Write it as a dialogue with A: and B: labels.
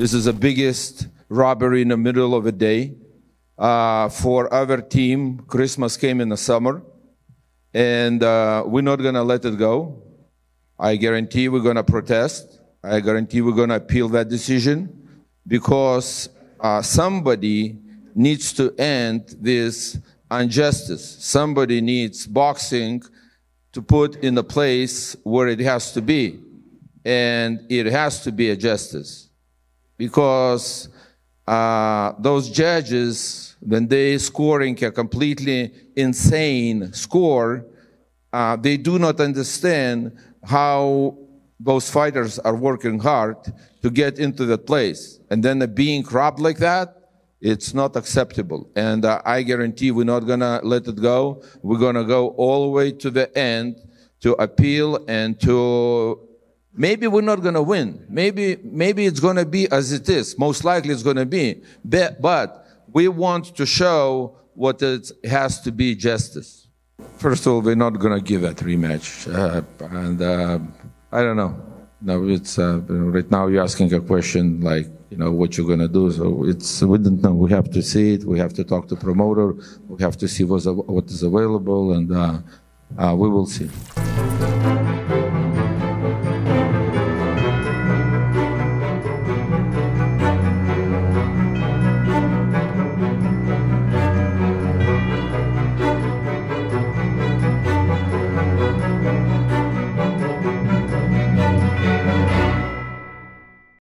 A: This is the biggest robbery in the middle of the day. Uh, for our team, Christmas came in the summer, and uh, we're not going to let it go. I guarantee we're going to protest. I guarantee we're going to appeal that decision because uh, somebody needs to end this injustice. Somebody needs boxing to put in the place where it has to be. And it has to be a justice. Because uh, those judges, when they scoring a completely insane score, uh, they do not understand how those fighters are working hard to get into that place. And then being robbed like that, it's not acceptable. And uh, I guarantee we're not going to let it go. We're going to go all the way to the end to appeal and to maybe we're not going to win. Maybe, maybe it's going to be as it is. Most likely it's going to be. But, we want to show what it has to be justice. First of all, we're not going to give that rematch. Uh, and uh, I don't know. No, it's uh, right now you're asking a question like you know what you're gonna do. So it's we don't know. We have to see it. We have to talk to promoter. We have to see what's what is available, and uh, uh, we will see.